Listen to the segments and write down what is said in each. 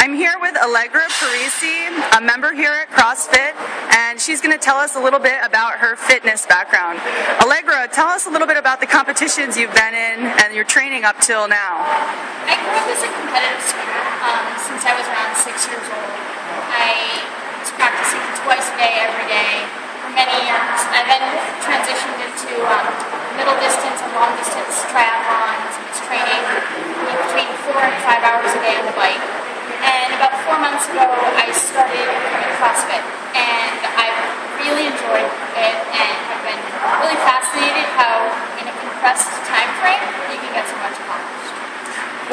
I'm here with Allegra Parisi, a member here at CrossFit, and she's going to tell us a little bit about her fitness background. Allegra, tell us a little bit about the competitions you've been in and your training up till now. I grew up as a competitive swimmer um, since I was around six years old. I was practicing twice a day, every day, for many years. I then transitioned into um, middle distance and long distance triathlons, training between four and five hours a day on the bike. And about four months ago, I started doing CrossFit, and I've really enjoyed it and have been really fascinated how, in a compressed time frame, you can get so much accomplished.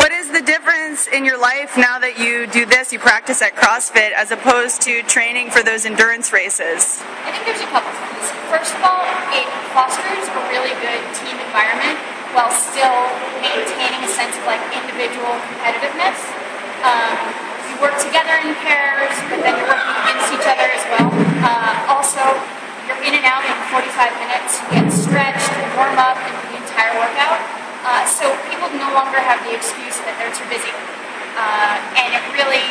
What is the difference in your life now that you do this, you practice at CrossFit, as opposed to training for those endurance races? I think there's a couple things. First of all, it fosters a really good team environment while still maintaining a sense of like individual competitiveness. Um, together in pairs, but then you're working against each other as well. Uh, also, you're in and out in 45 minutes. You get stretched, warm up, and the entire workout. Uh, so people no longer have the excuse that they're too busy. Uh, and it really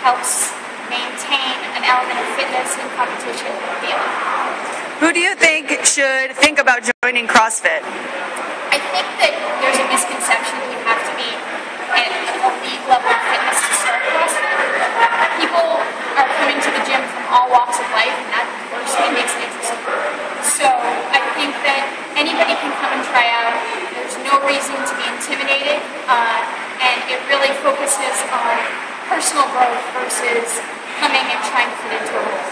helps maintain an element of fitness and competition daily. Who do you think should think about joining CrossFit? all walks of life, and that works and makes it interesting. So I think that anybody can come and try out. There's no reason to be intimidated, uh, and it really focuses on personal growth versus coming and trying to fit into a mold.